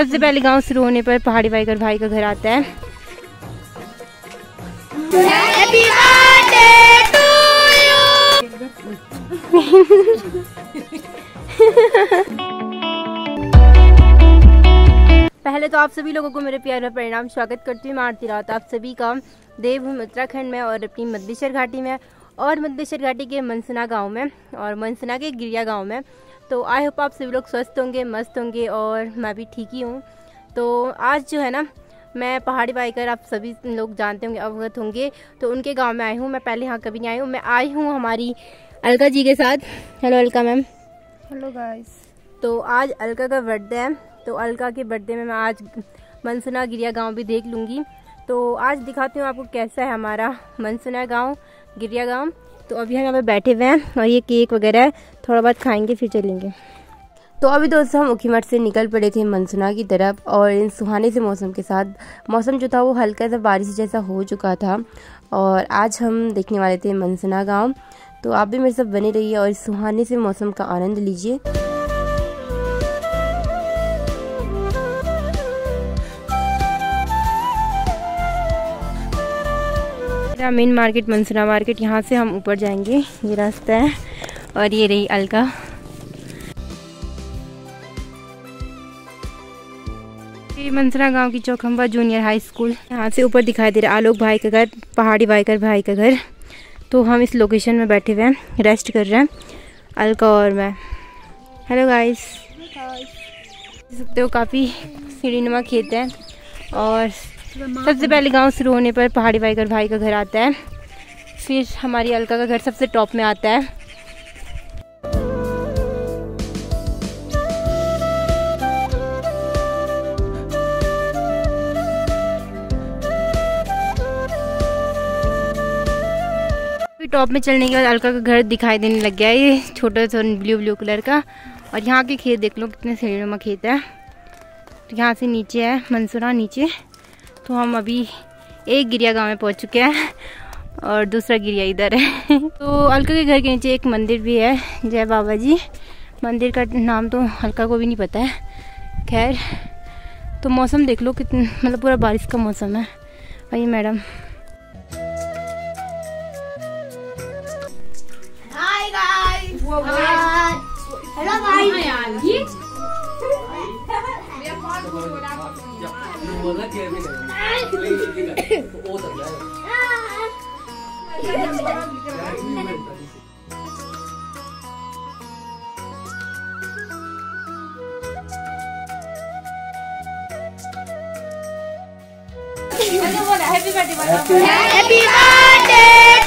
सबसे पहले गाँव शुरू होने पर पहाड़ी बाइकर भाई का घर आता है। पहले तो आप सभी लोगों को मेरे प्यार में परिणाम स्वागत करती हूँ। मैं आरती रात आप सभी का। देवभूमि उत्तराखंड में और अपनी मध्येश्वर घाटी में और मध्येश्वर घाटी के मनसना गाँव में और मनसना के गिरिया गाँव में। तो आई होप आप सभी लोग स्वस्थ होंगे मस्त होंगे और मैं भी ठीक ही हूँ। तो आज जो है ना मैं पहाड़ी बाइकर आप सभी लोग जानते होंगे अवगत होंगे। तो उनके गाँव में आई हूँ मैं पहले यहाँ कभी नहीं आई हूँ मैं आई हूँ हमारी अलका जी के साथ। Hello Alka ma'am. Hello guys तो आज अलका का बर्थडे है तो अलका के बर्थडे में मैं आज मनसुना गिरिया गाँव भी देख लूँगी। तो आज दिखाती हूँ आपको कैसा है हमारा मनसुना गाँव। गिरिया गाँव तो अभी हम यहाँ पे बैठे हुए हैं और ये केक वगैरह थोड़ा बहुत खाएँगे, फिर चलेंगे। तो अभी दोस्तों हम उखीमठ से निकल पड़े थे मनसुना की तरफ़ और इन सुहाने से मौसम के साथ। मौसम जो था वो हल्का सा बारिश जैसा हो चुका था और आज हम देखने वाले थे मनसुना गाँव। तो आप भी मेरे साथ बने रहिए और इस सुहाने से मौसम का आनंद लीजिए। मेन मार्केट मनसुना मार्केट यहाँ से हम ऊपर जाएँगे। ये रास्ता है और ये रही अलका। मनसरा गाँव की चौखम्बा जूनियर हाई स्कूल यहाँ से ऊपर दिखाई दे रहा है आलोक भाई का घर पहाड़ी बाइकर भाई का घर। तो हम इस लोकेशन में बैठे हुए हैं रेस्ट कर रहे हैं। अलका और मैं। हेलो गाइस सकते हो काफ़ी सीढ़ी खेत है और सबसे पहले गाँव शुरू होने पर पहाड़ी बाइकर भाई का घर आता है। फिर हमारी अलका का घर सबसे टॉप में आता है। टॉप में चलने के बाद अलका का घर दिखाई देने लग गया है। ये छोटा सा ब्लू ब्लू कलर का। और यहाँ के खेत देख लो कितने सीढ़ी खेत है। तो यहाँ से नीचे है, मंसूरा नीचे। तो हम अभी एक गिरिया गाँव में पहुँच चुके हैं और दूसरा गिरिया इधर है। तो अलका के घर के नीचे एक मंदिर भी है जय बाबा जी। मंदिर का नाम तो हल्का को भी नहीं पता है। खैर तो मौसम देख लो कितना मतलब पूरा बारिश का मौसम है। वही मैडम। हेलो भाई बोलना कि अभी नहीं वो तक हैप्पी बर्थडे हैप्पी बर्थडे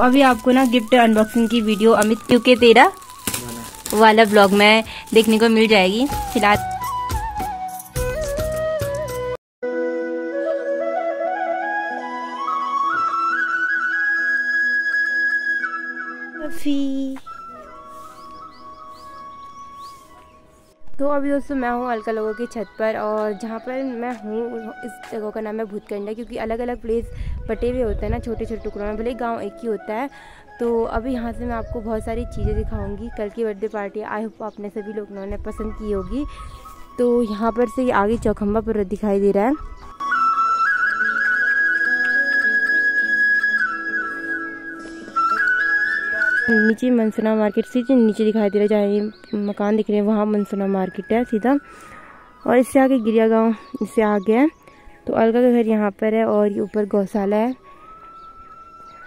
अभी आपको ना गिफ्ट अनबॉक्सिंग की वीडियो अमित क्यू के तेरा वाला ब्लॉग में देखने को मिल जाएगी, फ़िलहाल। तो अभी दोस्तों, मैं हूँ अलका लोगों की छत पर, और जहाँ पर मैं हूँ, इस जगह का नाम है भूतकंडा, क्योंकि अलग अलग प्लेस बटे हुए होते हैं ना छोटे छोटे टुकड़ों में, भले गाँव एक ही होता है। तो अभी यहाँ से मैं आपको बहुत सारी चीज़ें दिखाऊँगी। कल की बर्थडे पार्टी, आई होप आपने सभी लोग ने पसंद की होगी। तो यहाँ पर से आगे चौखम्बा पर्वत दिखाई दे रहा है। नीचे मनसुना मार्केट से नीचे दिखाई दे रहा है, जहाँ मकान दिख रहे हैं, वहाँ मनसुना मार्केट है सीधा। और इससे आगे गिरिया गाँव इससे आगे है। तो अलका का घर यहाँ पर है और ये ऊपर गौशाला है।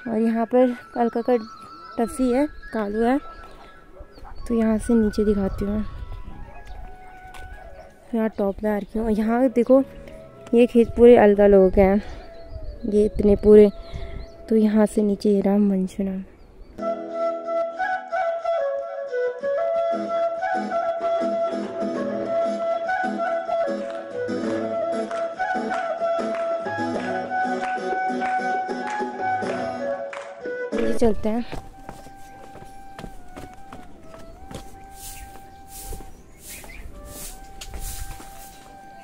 और यहाँ पर अलका का टफी है, कालू है। तो यहाँ से नीचे दिखाती हूँ। यहाँ टॉप में आ रखी हूँ। यहाँ देखो, ये खेत पूरे अलगा लोग हैं। ये इतने पूरे। तो यहाँ से नीचे ये राम चलिए चलते हैं।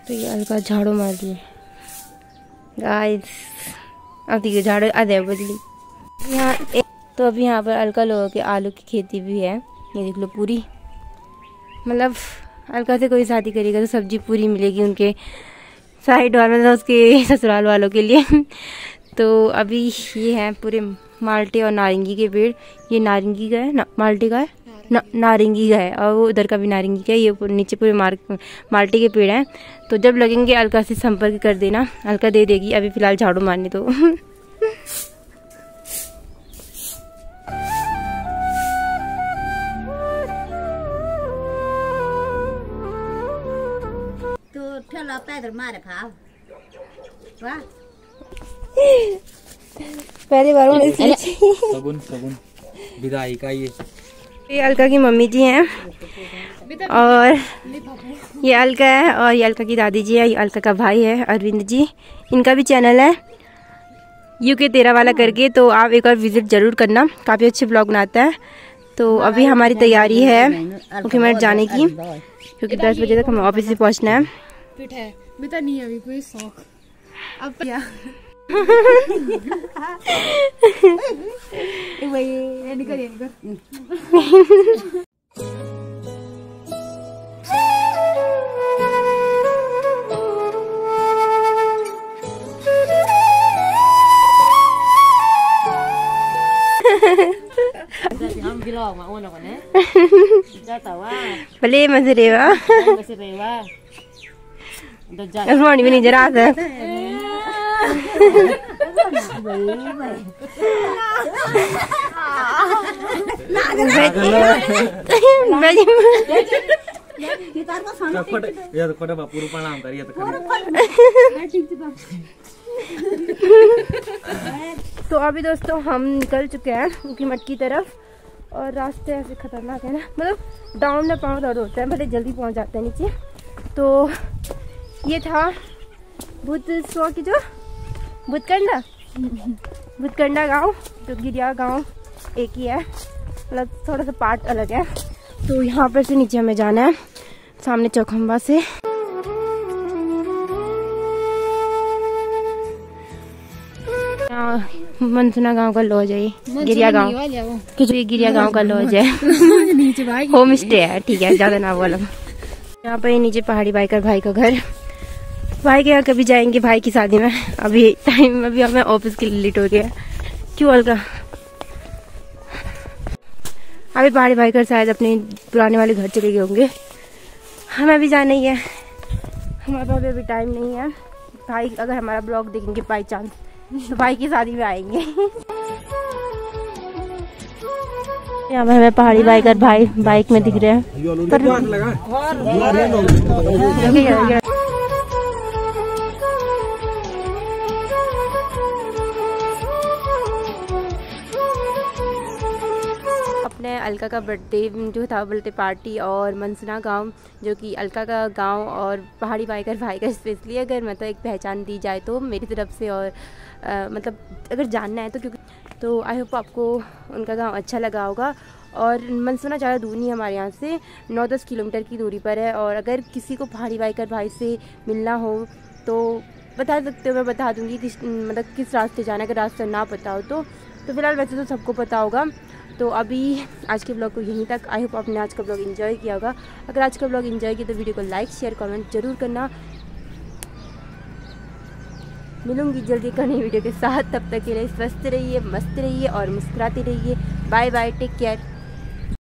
तो ये हल्का झाड़ू मार दिए अब देखिए झाड़ू आधे बदली। यहाँ एक तो अभी यहाँ पर अलका लोगों के आलू की खेती भी है। ये देख लो पूरी। मतलब अलका से कोई शादी करेगा तो सब्ज़ी पूरी मिलेगी उनके साइड वाले मतलब उसके ससुराल वालों के लिए। तो अभी ये है पूरे माल्टे और नारंगी के पेड़। ये नारंगी का है ना माल्टे का है? ना, नारंगी का है। और वो उधर का भी नारंगी का है। ये नीचे पूरे मार माल्टे के पेड़ हैं। तो जब लगेंगे अलका से संपर्क कर देना। अलका दे देगी अभी फ़िलहाल झाड़ू मारने तो। ठेला पैदल मारे खाओ वाह। पहली बार सगुन सगुन विदाई का ये। ये अलका की मम्मी जी हैं। और ये अलका है और ये अलका की दादी जी है ये अलका का भाई है अरविंद जी। इनका भी चैनल है। यू के तेरह वाला करके तो आप एक बार विज़िट ज़रूर करना। काफ़ी अच्छे ब्लॉग बनाता है। तो अभी हमारी तैयारी है मुख्यमंत्री जाने की क्योंकि दस बजे तक हमें ऑफ़िस से पहुँचना है। है तो निकल निकल mak eh? Ah. भले मज़े रेवा Masih rewa. Dah jalan. हमारी भी नहीं जरा तो अभी दोस्तों हम निकल चुके हैं उनकी मठ की तरफ़ और रास्ते ऐसे खतरनाक है ना। मतलब डाउन में पाँव दर्द होता है, भले जल्दी पहुँच जाते हैं नीचे। तो ये था बुद्ध स्व की जो बुद्धकंडा बुद्धकंडा गाँव तो गिरिया गाँव एक ही है। मतलब थोड़ा सा पार्ट अलग है। तो यहाँ पर से नीचे हमें जाना है सामने चौखम्बा से। मनसुना गाँव का लॉज है गिरिया गाँव। कि ये गिरिया गाँव का लॉज है। होम स्टे है ठीक है ज़्यादा ना बोलो। यहाँ पर नीचे पहाड़ी बाइकर भाई का घर। भाई के यहाँ कभी जाएँगे भाई की शादी में। अभी टाइम अभी हमें ऑफ़िस के लिए लेट हो गया। क्यों अलका? अभी पहाड़ी बाइकर शायद अपने पुराने वाले घर चले गए होंगे। हमें भी जाना ही है। हमारे पास अभी टाइम नहीं है। भाई अगर हमारा ब्लॉग देखेंगे बाई चांस तो भाई की शादी में आएँगे। यहाँ पे हमें पहाड़ी बाइकर भाई बाइक में दिख रहे हैं। पर अलका का बर्थडे जो था बर्थडे पार्टी और मनसना गाँव जो कि अलका का गाँव और पहाड़ी बाइकर भाई का स्पेशली अगर मतलब एक पहचान दी जाए तो मेरी तरफ़ से और आ, मतलब अगर जानना है तो क्योंकि तो आई होप आपको उनका गाँव अच्छा लगा होगा। और मनसना ज़्यादा दूर नहीं हमारे यहाँ से नौ दस किलोमीटर की दूरी पर है और अगर किसी को पहाड़ी बाइकर भाई से मिलना हो तो बता सकते हो मैं बता दूँगी किस मतलब किस रास्ते जाना अगर रास्ता ना पता हो तो तो फ़िलहाल वैसे तो सबको पता होगा। तो अभी आज के ब्लॉग को यहीं तक। आई होप आपने आज का ब्लॉग इन्जॉय किया होगा। अगर आज का ब्लॉग इन्जॉय किया तो वीडियो को लाइक शेयर कमेंट ज़रूर करना। मिलूँगी जल्दी करने वीडियो के साथ। तब तक के लिए स्वस्थ रहिए, मस्त रहिए और मुस्कुराते रहिए। Bye bye take care